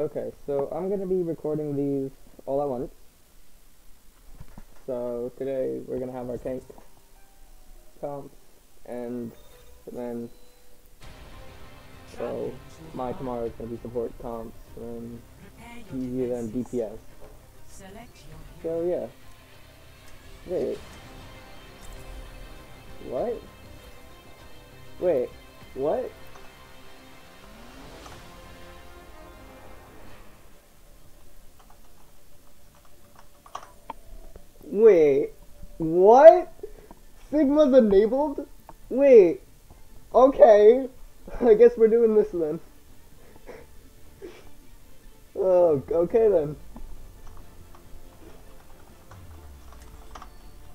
Okay, so I'm gonna be recording these all at once. So today we're gonna have our tank comps and then so my tomorrow is gonna be support comps and easier than DPS. So yeah. Wait. What? Wait. What? Wait, what? Sigma's enabled? Wait, okay. I guess we're doing this then. Oh, okay then.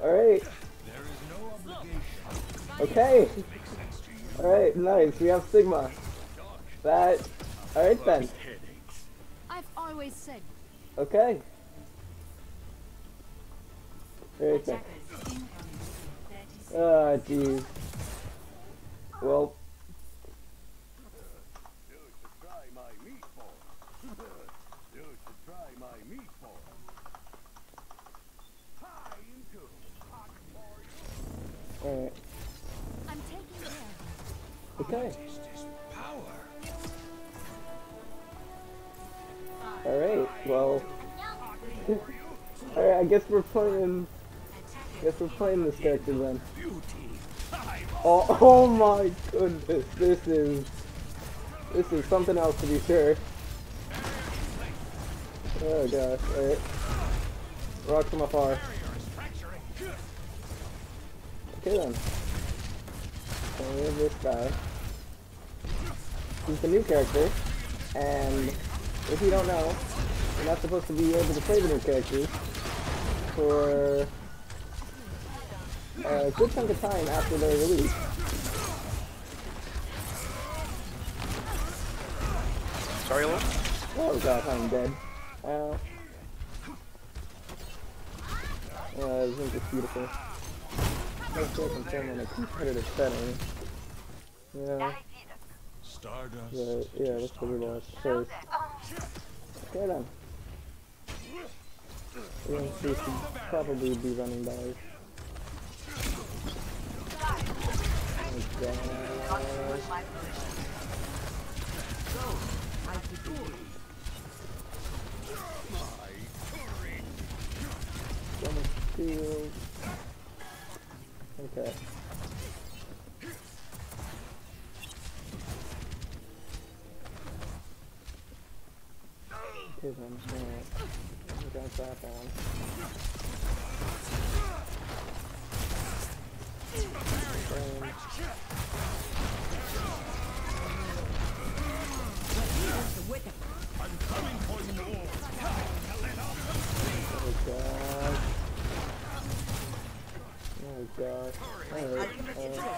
Alright, There is no obligation. okay. Makes sense to you. Alright, nice, we have Sigma. That, alright then. I've always said Okay. Ah, Alright. I'm taking care. Okay. Alright, well. Alright, I guess we're playing. Guess we're playing this character then. Oh, oh my goodness, this is. This is something else to be sure. Oh gosh, alright. Rock from afar. Okay then. We this guy. He's the new character, and if you don't know, you're not supposed to be able to play the new characters for a good chunk of time after they're. Sorry, Lord? Oh god, I'm dead. Ow. Uh, Zinc is beautiful. Let's go confirm on a competitive setting. Yeah, Stardust. but yeah, let's go reload first. Okay then. Zinc should probably be running by. Oh. Okay. Okay then, alright. We got that on.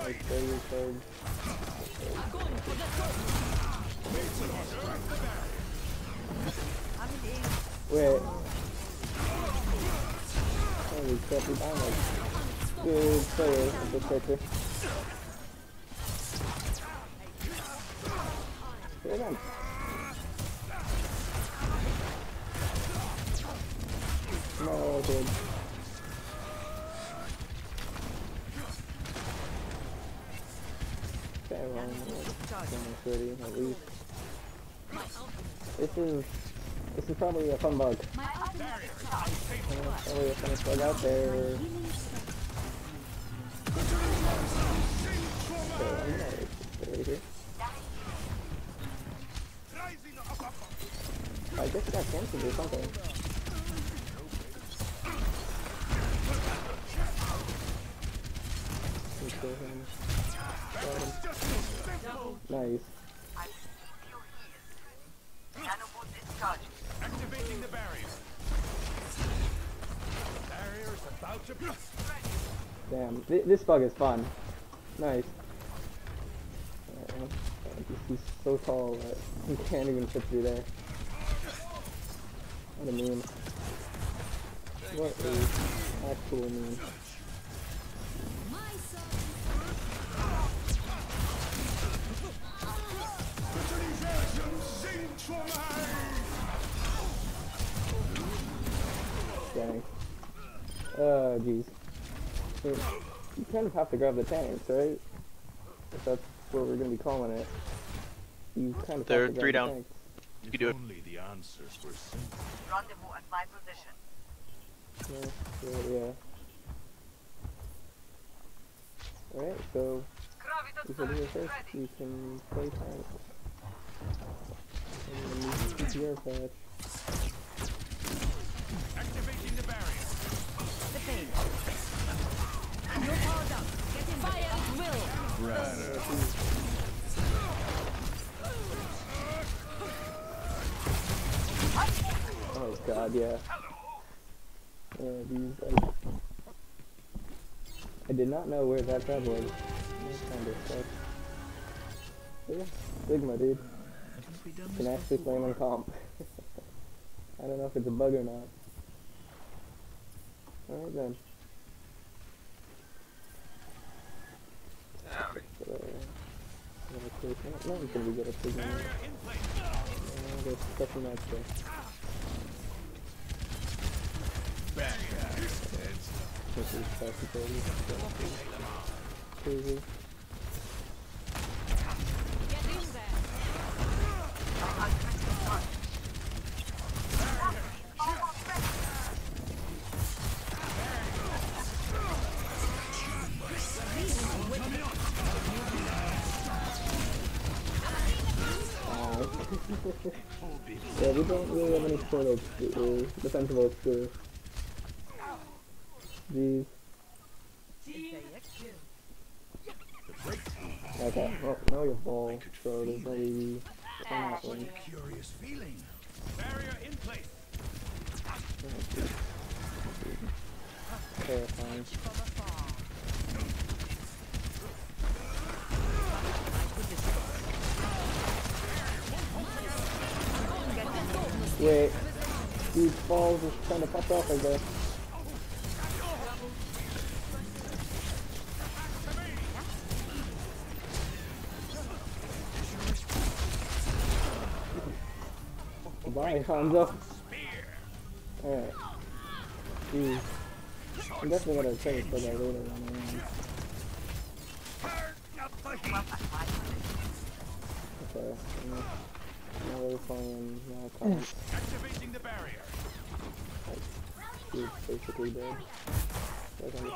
Wait. Holy crap, I'm a good player with this character. Good then. No, dude. 20, at least. This is this is probably a fun bug. probably a fun bug out there. I guess that's got canceled or something. Kill him. Him. Nice. Activating the barriers. Barriers about to. Damn, th this bug is fun. Nice. Uh, he's so tall that he can't even fit through there. What a meme. What a actual meme. Dang. Oh, jeez. You you kind of have to grab the tanks, right? If that's what we're gonna be calling it. You kind of They're have to grab three the down. tanks. You can do it. Only the answers were simple. Rendezvous at my position. Yeah, yeah, yeah. Alright, so you said here turret first, you can play tanks. And then you can PTR patch. Activating the barrier. The pain. Oh god, yeah. I, did not know where that tab was. Kind of. Yeah, Sigma, dude. Can actually play in comp. I don't know if it's a bug or not. Alright then. So, I'm gonna click- no, one's gonna be good at. In. Uh, there's special match there. This is crazy. Really have any sort of uh, defensible screw. Jeez. Okay, well, now we have ball, so there's no easy that one. Curious feeling. Barrier in place. Terrifying. Wait, these balls just kind of popped off, I guess. Hanzo. Alright. I'm definitely gonna to put that later on. We're playing now. Activating the barrier. He's basically dead. On the.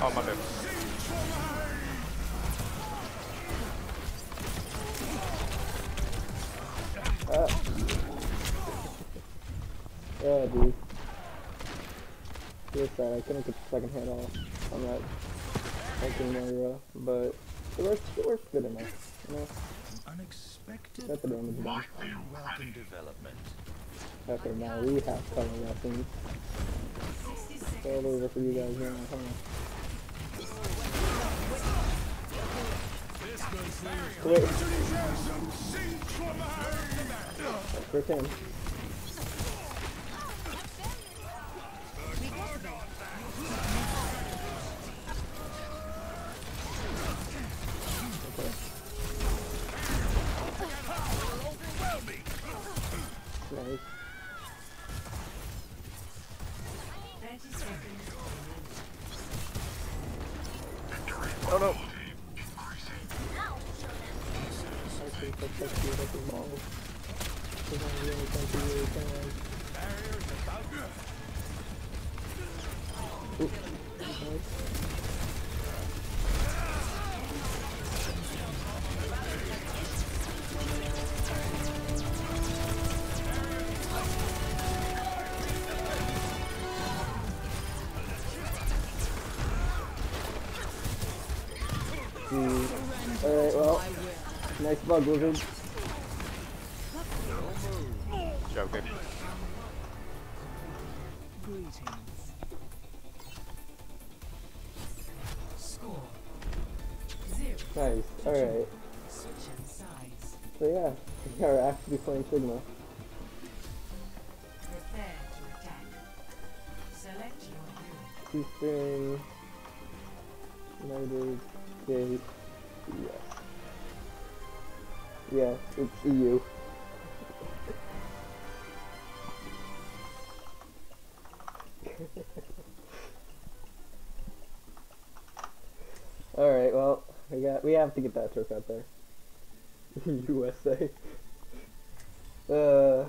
Oh, my bad. Ah. Yeah, dude. Here's that. I couldn't get the second hand off on that fucking Moira, but it works, it works good enough. You know, Unexpected. got the damage done. Unwelcome development. Okay, now we have color weapons. It's all over for you guys now, huh? Wait. That's for Nice bug, Joking. Nice, alright. So yeah, we are actually playing Sigma. Keystone United Gate. Yeah. Yeah, it's EU. All right, well, we got we have to get that truck out there. USA. Uh,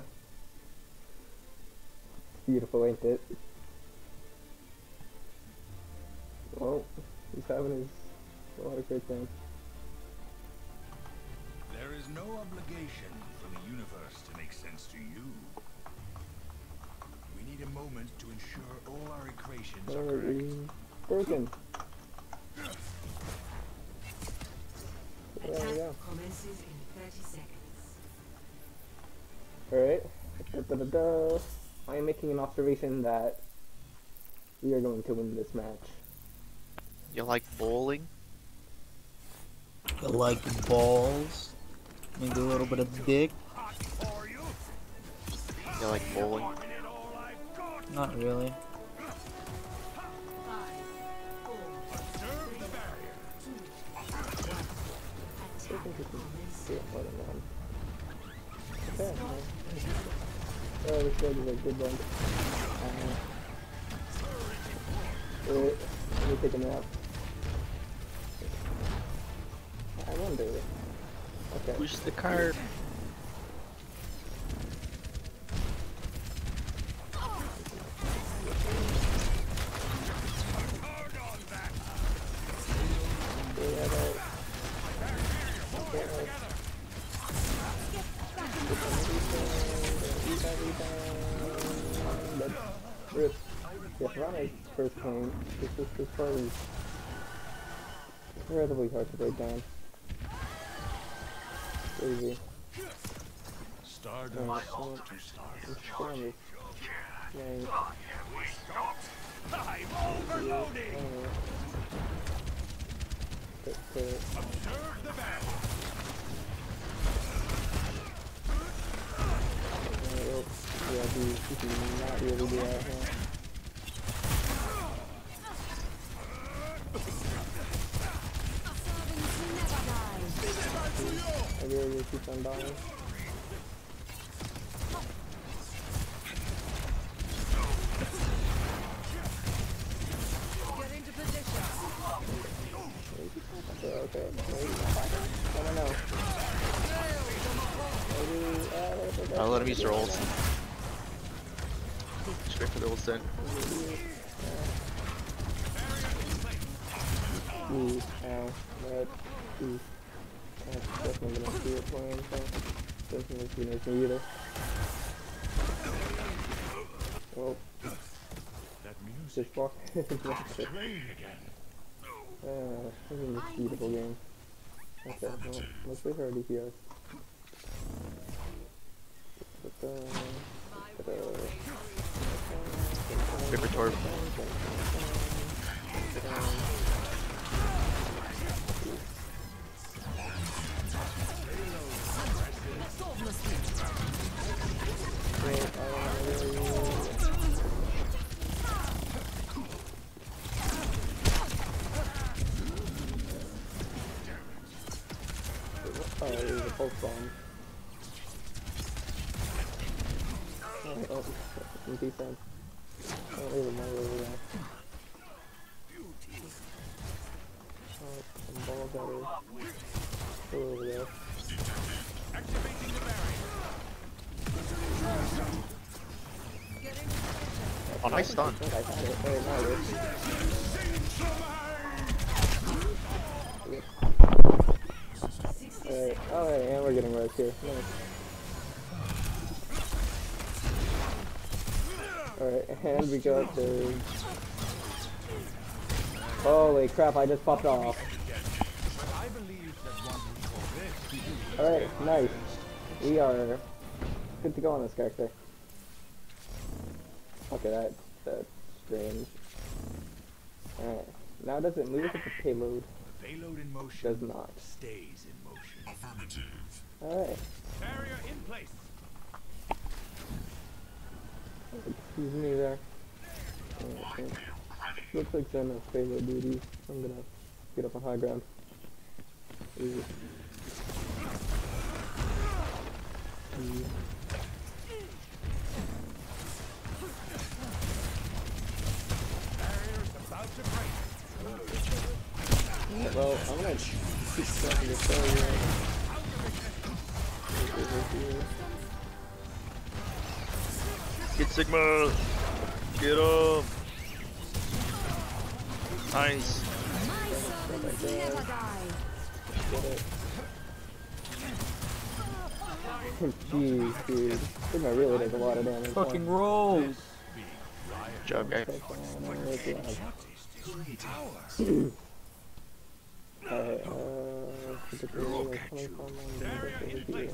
beautiful, ain't it? Well, he's having his a lot of great things. There is no obligation for the universe to make sense to you. We need a moment to ensure all our equations are correct. Broken. There we Attack go. commences in 30 seconds. Alright. Da, da, da, da. I am making an observation that we are going to win this match. You like bowling? I like balls. Maybe a little bit of dick. You like bowling? Not really. I think we can see it more than one. Okay. Oh, this guy is a good one. Uh, wait, let me take a nap. I wonder. Okay. Push the cart. We have a- Rip. Piranha's first point. This, this, this part is incredibly hard to break down. Crazy. Stardust oh, Alright, so to let's stardust. get on this gang. I'm overloading! Anyway. Put, put, Observe the battle. yeah, he, he can not really do that, huh? I really keep on dying. Get into position. Okay, okay. Maybe I don't know. Maybe, uh, I'll let him use their ults. Straight for the ults then. Ooh, ow, that, ooh. Definitely gonna see it playing, so. Doesn't look too nice me either. Well, That music just train again. Uh, this is a beautiful game. Okay, well, let's wait for our But, uh, but, uh, Paper Oh, it was a pulse bomb. Oh, oh, in defense. Oh, there's a more over there. Oh, some ball gutters. Still over there. Activating the barrier. Alright, alright, and we're getting right here. Nice. Alright, and we got the... Holy crap, I just popped off. Alright, nice. We are good to go on this character. Okay, that, that's strange. Alright, now does it move with the payload? the payload in motion Does not. stays in motion. Affirmative. Alright, Barrier in place. excuse me there. Alright, looks like Senna's payload duties. I'm gonna get up on high ground. Easy. Easy. Well, I'm gonna keep trying to tell you. Get Sigma! Get him! Nice. My servants never die. Get it. Jeez, dude. I think I really does a lot of damage. Fucking roll. Good job, guy. Uh, be-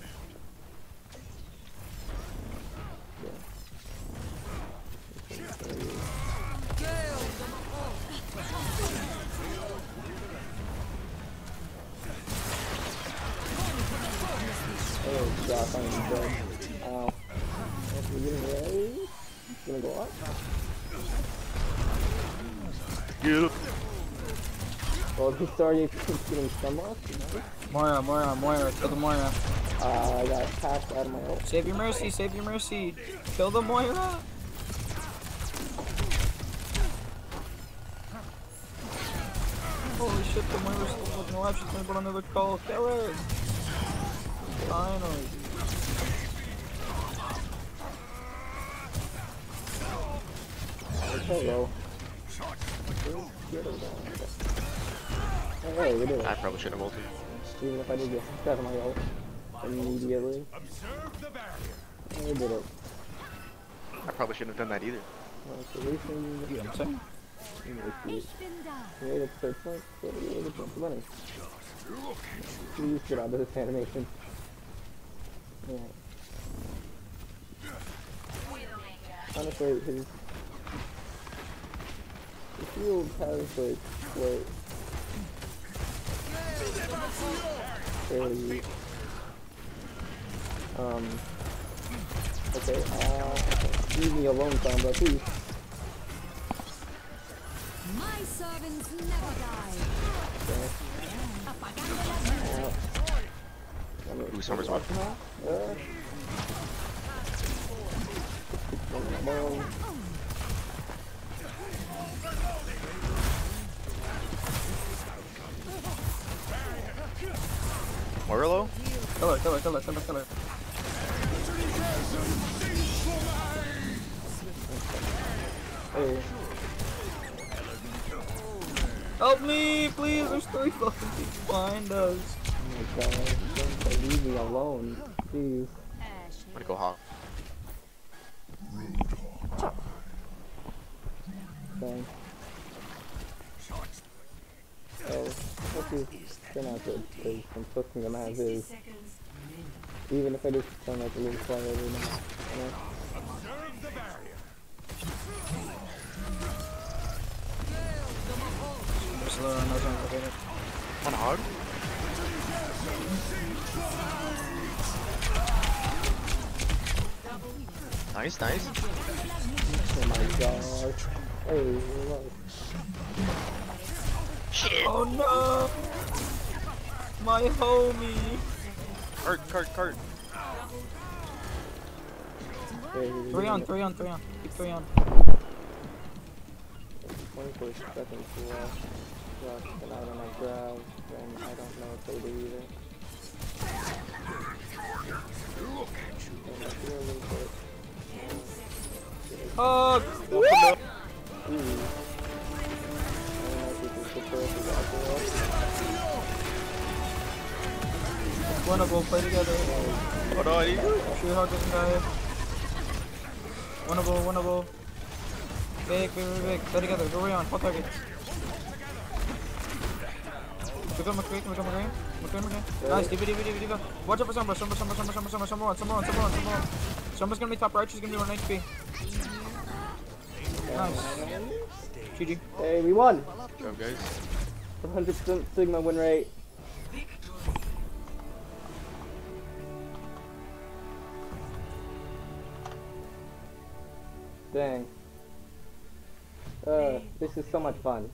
Oh, gosh, I'm dead. Ow. Beginning, right? It's gonna go up. Get him! Well, if he started getting stun lock, Moira, Moira, Moira, kill the Moira. uh, I got passed out of my ult. Save your mercy, save your mercy. Kill the Moira. Holy shit, the Moira's still fucking alive. She's gonna put another call. Kill her. Finally. Hello. Hey, we did I probably should have ulted. Even if I did get passed out of my ult immediately. We did it. I probably shouldn't have done that either. Well, so at least we You know what I'm saying? we made it. Ich. We made it to third point, so we made it to money. Please get out of this animation. Yeah. Honestly, his his shield has like what fairly weak. Um. Okay. Uh, leave me alone, combo, please. My servants never die. Okay. Apagando las Uh, Ooh, Summer's one. Uh, well, Morello? Kill her, kill her, kill her, kill her, kill her. hey, Help me, please. There's three fucking people behind us. oh my god, don't leave me alone, please. I'm gonna go hot. Thanks. Oh, hope you turn out good, because I'm pushing them as is. Seconds. Even if I just turn out a little slower every now you know? Slow, no time for it. On hog? Nice, nice. Oh my god. Hey, relax. Shit! Oh no! My homie! Cart, cart, cart. Three on, three on, three on. Keep three on. 24 seconds left. Just item I grab, and I don't know if they do either. And I feel a little Ooh. I don't know if this is the first or after Winnable, play together. Hold on, he- Tree hug doesn't die. Winnable, winnable. Big, big, big, big. Play together. Go on. Hot target. Pick up McCree, pick up McCree. McCree, McCree. Nice, D.Va, D.Va, D.Va, D.Va. Watch out for Sombra, Sombra, Sombra, Sombra, Sombra, Sombra, Sombra, one, Sombra, one, Sombra, one, Sombra, one. Sombra's gonna be top right, she's gonna be 1 HP. Nice. GG. Hey, we won! Good job, guys. 100% Sigma win rate. Dang. Uh, this is so much fun.